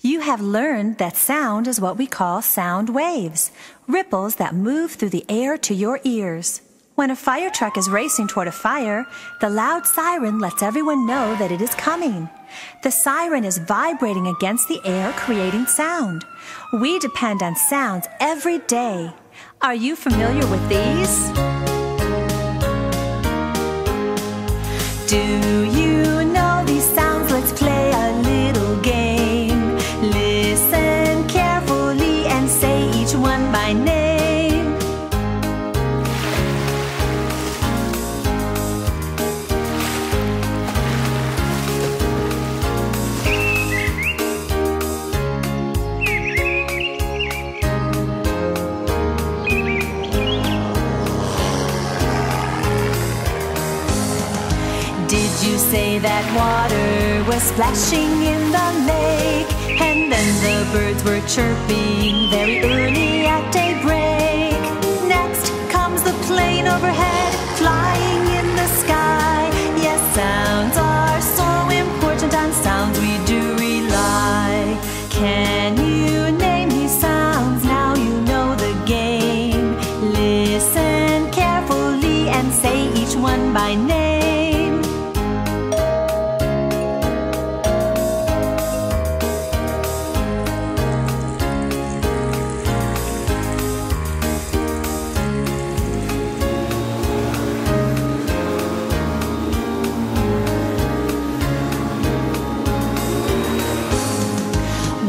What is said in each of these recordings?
You have learned that sound is what we call sound waves, ripples that move through the air to your ears. When a fire truck is racing toward a fire, the loud siren lets everyone know that it is coming. The siren is vibrating against the air, creating sound. We depend on sounds every day. Are you familiar with these? Do water was splashing in the lake? And then the birds were chirping very early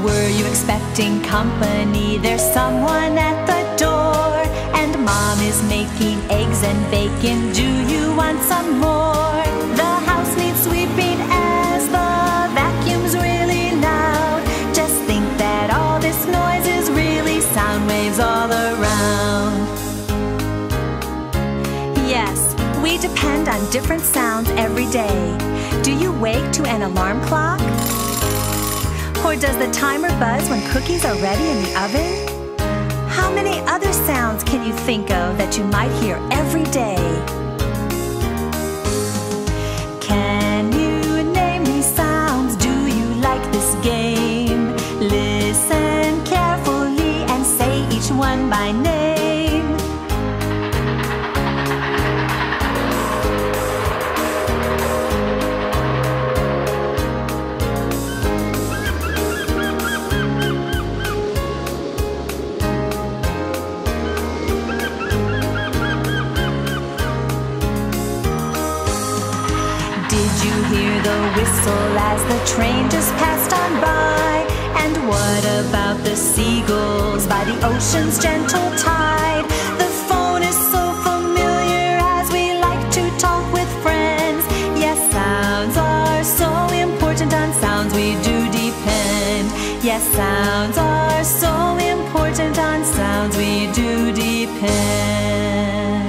Were you expecting company? There's someone at the door, and mom is making eggs and bacon. Do you want some more? The house needs sweeping as the vacuum's really loud. Just think that all this noise is really sound waves all around. Yes, we depend on different sounds every day. Do you wake to an alarm clock? Or does the timer buzz when cookies are ready in the oven? How many other sounds can you think of that you might hear every day? Can as the train just passed on by? And what about the seagulls by the ocean's gentle tide? The phone is so familiar as we like to talk with friends. Yes, sounds are so important, on sounds we do depend. Yes, sounds are so important, on sounds we do depend.